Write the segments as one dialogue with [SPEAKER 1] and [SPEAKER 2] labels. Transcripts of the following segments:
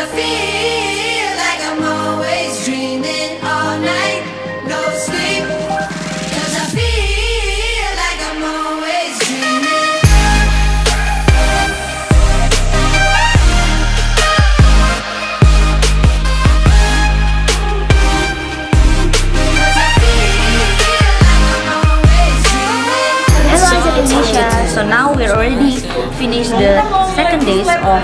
[SPEAKER 1] I
[SPEAKER 2] Indonesia. So now we're already finished the second days of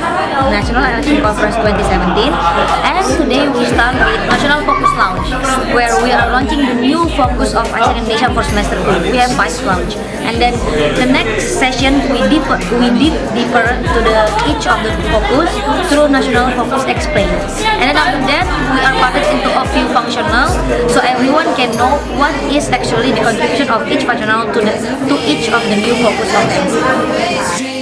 [SPEAKER 2] National Election Conference 2017 and today we start with National Focus Lounge where we are launching the new focus of AIESEC Indonesia for semester 2. We have five lounge and then the next session we deep we deep deeper to the each of the focus through National Focus Explain. And then after that we are parted into a few functional so everyone can know what is actually the contribution of each functional to the to each of the new focus of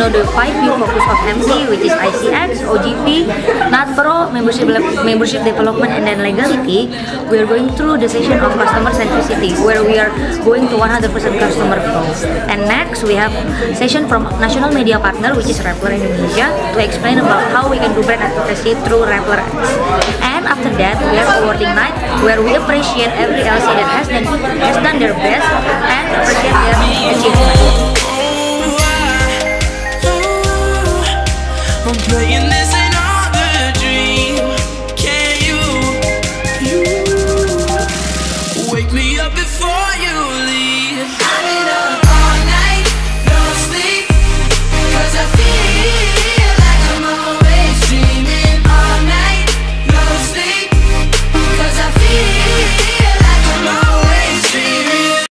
[SPEAKER 2] know the five new focus of MC, which is ICX, OGP, NATPRO, membership, membership development, and then legality, we are going through the session of customer centricity, where we are going to 100% customer flow. And next, we have session from national media partner, which is Rappler Indonesia, to explain about how we can do brand advocacy through Rappler ads. And after that, we have awarding night, where we appreciate every LC that has done, has done their best and appreciate their achievement.